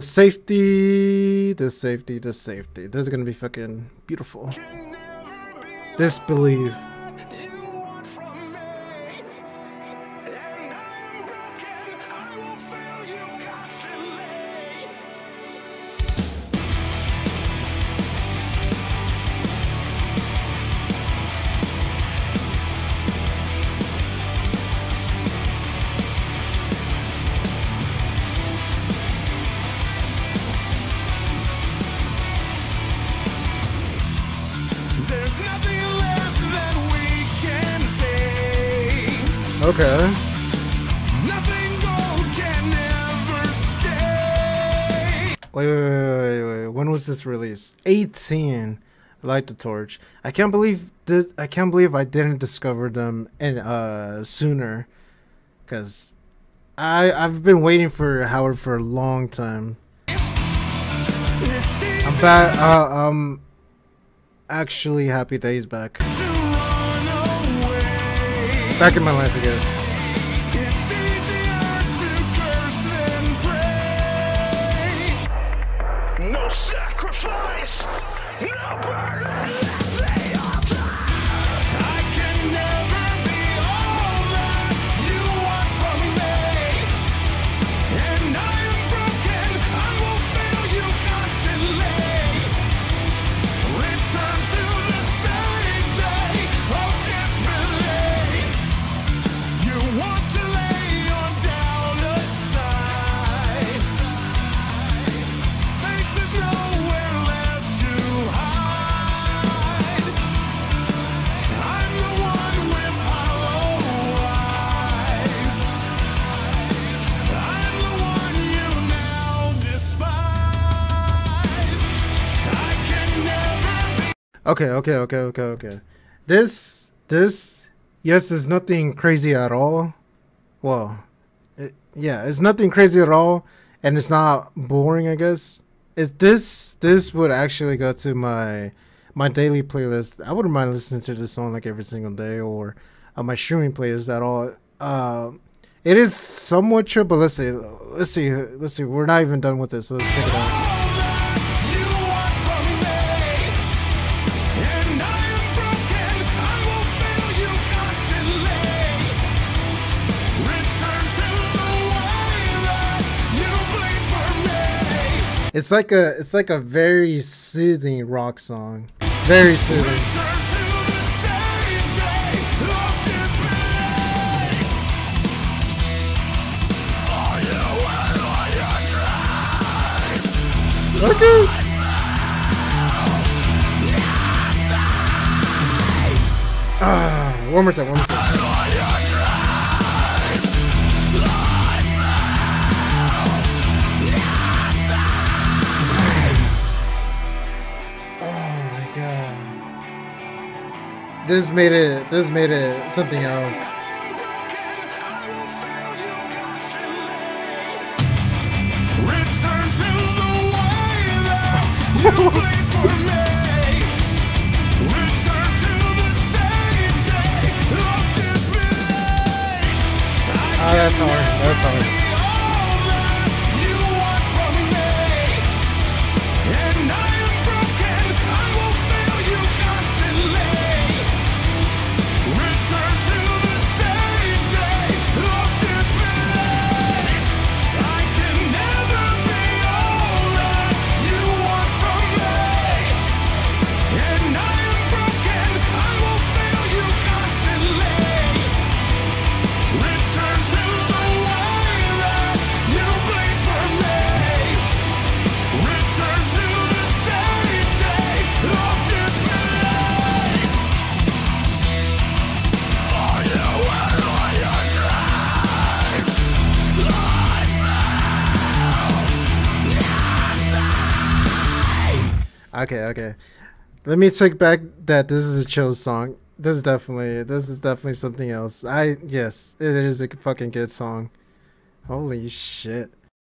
Safety, the safety, the safety. This is gonna be fucking beautiful. Disbelieve. Okay. Wait, wait, wait, wait, wait. When was this released? 18. Light the torch. I can't believe this. I can't believe I didn't discover them in uh sooner, cause I I've been waiting for Howard for a long time. I'm back. Uh, I'm actually happy that he's back. Back in my life, I guess. Okay, okay, okay, okay, okay. This, this, yes, is nothing crazy at all. Well, it, yeah, it's nothing crazy at all, and it's not boring. I guess. Is this this would actually go to my my daily playlist? I wouldn't mind listening to this song like every single day, or uh, my streaming playlist at all. Uh, it is somewhat true, but let's see, let's see, let's see. We're not even done with this, so let's check it out. It's like a it's like a very soothing rock song. Very soothing. Return Ah, one more time, one more time. Oh my god. This made it this made it something else. Return to the way that you bleed for me. That's hard. That's hard. Okay, okay. Let me take back that this is a chill song. This is definitely this is definitely something else. I yes, it is a fucking good song. Holy shit.